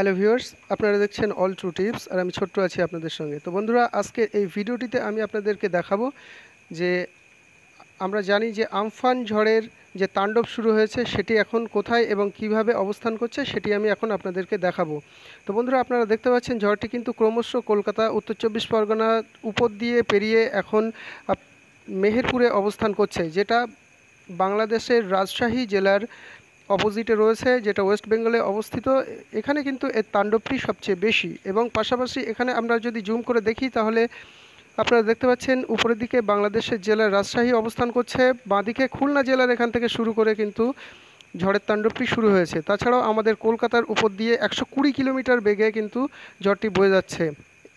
Hello viewers আপনারা দেখছেন all true tips আর আমি ছোট্ট আছি আপনাদের সঙ্গে। তো বন্ধুরা, আজকে এই ভিডিওটিতে আমি আপনাদেরকে দেখাবো যে আমরা জানি যে আমফান ঝড়ের যে তাণ্ডব শুরু হয়েছে, সেটি এখন কোথায় এবং কীভাবে অবস্থান করছে, সেটি আমি এখন আপনাদেরকে দেখাবো। তো বন্ধুরা, আপনারা দেখতে পাচ্ছেন ঝড়টি কিন্তু ক্রমশ কলকাতা, উত্তর চব্বিশ পরগনা, উপর দিয়ে পেরিয়ে এখন মেহেরপুরে অবস্থান করছে, যেটা বাংলাদেশের রাজশাহী জেলার অপোজিটে রয়েছে, যেটা ওয়েস্ট বেঙ্গলে অবস্থিত। এখানে কিন্তু এর তাণ্ডবটি সবচেয়ে বেশি এবং পাশাপাশি এখানে আমরা যদি জুম করে দেখি, তাহলে আপনারা দেখতে পাচ্ছেন উপরের দিকে বাংলাদেশের জেলার রাজশাহী অবস্থান করছে। বাঁদিকে খুলনা জেলার এখান থেকে শুরু করে কিন্তু ঝড়ের তাণ্ডবটি শুরু হয়েছে। তাছাড়াও আমাদের কলকাতার উপর দিয়ে একশো কুড়ি কিলোমিটার বেগে কিন্তু ঝড়টি বয়ে যাচ্ছে।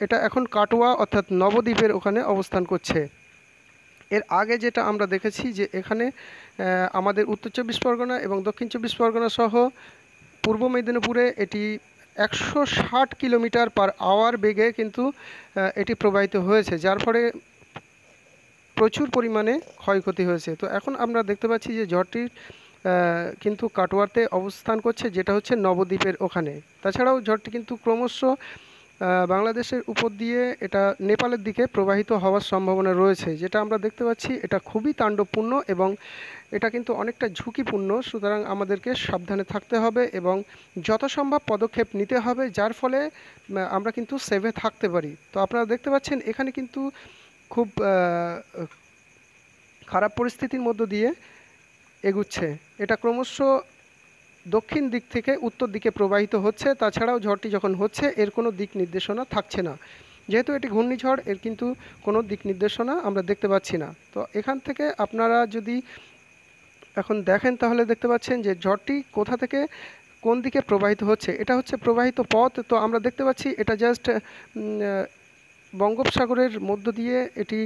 এটা এখন কাটোয়া অর্থাৎ নবদ্বীপের ওখানে অবস্থান করছে। এর আগে যেটা আমরা দেখেছি যে এখানে আমাদের উত্তর চব্বিশ পরগনা এবং দক্ষিণ চব্বিশ পরগনা সহ পূর্ব মেদিনীপুরে এটি একশো ষাট কিলোমিটার পার আওয়ার বেগে কিন্তু এটি প্রবাহিত হয়েছে। যার ফলে প্রচুর পরিমাণে ক্ষয়ক্ষতি হয়েছে। তো এখন আমরা দেখতে পাচ্ছি যে ঝড়টি কিন্তু কাটোয়াতে অবস্থান করছে, যেটা হচ্ছে নবদ্বীপের ওখানে। তাছাড়াও ঝড়টি কিন্তু ক্রমশ বাংলাদেশের উপর দিয়ে এটা নেপালের দিকে প্রবাহিত হওয়ার সম্ভাবনা রয়েছে। যেটা আমরা দেখতে পাচ্ছি, এটা খুবই তাণ্ডবপূর্ণ এবং এটা কিন্তু অনেকটা ঝুঁকিপূর্ণ। সুতরাং আমাদেরকে সাবধানে থাকতে হবে এবং যত সম্ভব পদক্ষেপ নিতে হবে, যার ফলে আমরা কিন্তু সেভে থাকতে পারি। তো আপনারা দেখতে পাচ্ছেন, এখানে কিন্তু খুব খারাপ পরিস্থিতির মধ্য দিয়ে এগুচ্ছে। এটা ক্রমশ দক্ষিণ দিক থেকে উত্তর দিকে প্রবাহিত হচ্ছে। তাছাড়াও ঝড়টি যখন হচ্ছে, এর কোনো দিক নির্দেশনা থাকছে না। যেহেতু এটি ঘূর্ণিঝড়, এর কিন্তু কোনো দিক নির্দেশনা আমরা দেখতে পাচ্ছি না। তো এখান থেকে আপনারা যদি এখন দেখেন, তাহলে দেখতে পাচ্ছেন যে ঝড়টি কোথা থেকে কোন দিকে প্রবাহিত হচ্ছে। এটা হচ্ছে প্রবাহিত পথ। তো আমরা দেখতে পাচ্ছি, এটা জাস্ট বঙ্গোপসাগরের মধ্য দিয়ে এটি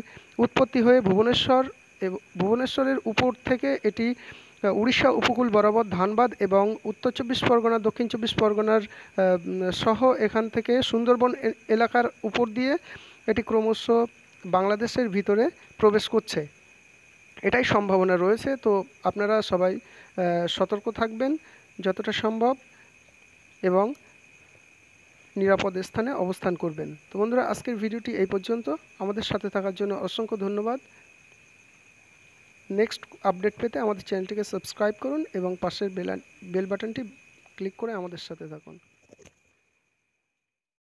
উৎপত্তি হয়ে ভুবনেশ্বর ভুবনেশ্বরের উপর থেকে এটি উড়িষ্যা উপকূল বরাবর ধানবাদ এবং উত্তর চব্বিশ পরগনা, দক্ষিণ চব্বিশ পরগনার সহ এখান থেকে সুন্দরবন এলাকার উপর দিয়ে এটি ক্রমশ বাংলাদেশের ভিতরে প্রবেশ করছে। এটাই সম্ভাবনা রয়েছে, তো আপনারা সবাই সতর্ক থাকবেন যতটা সম্ভব এবং নিরাপদ স্থানে অবস্থান করবেন। তো বন্ধুরা, আজকের ভিডিওটি এই পর্যন্ত। আমাদের সাথে থাকার জন্য অসংখ্য ধন্যবাদ। নেক্সট আপডেট পেতে আমাদের চ্যানেলটিকে সাবস্ক্রাইব করুন এবং পাশের বেল বেল বাটনটি ক্লিক করে আমাদের সাথে থাকুন।